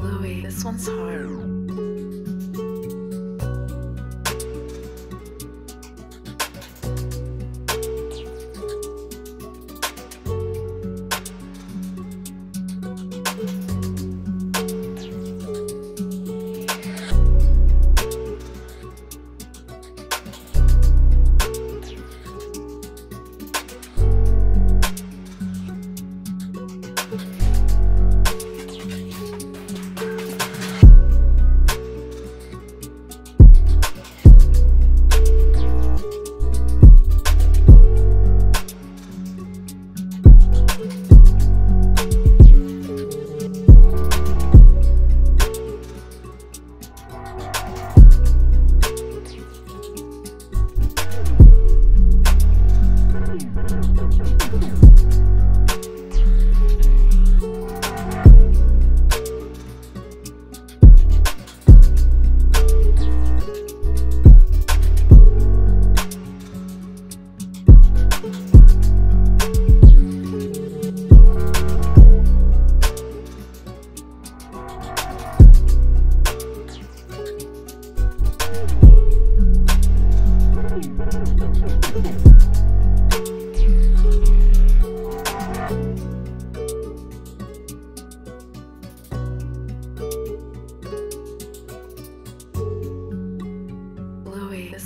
Louis, this one's hard.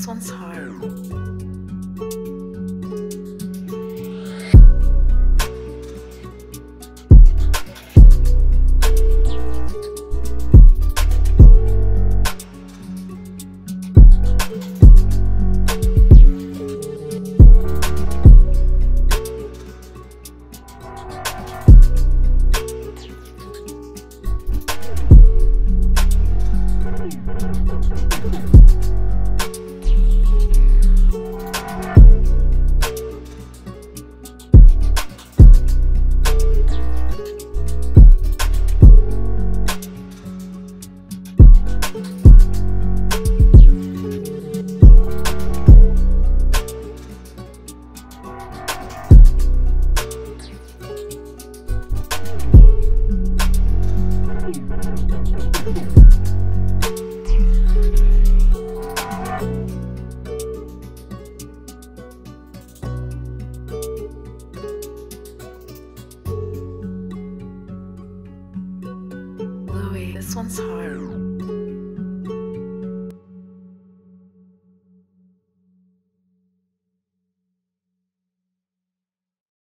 This one's hard. Louis, this one's hard.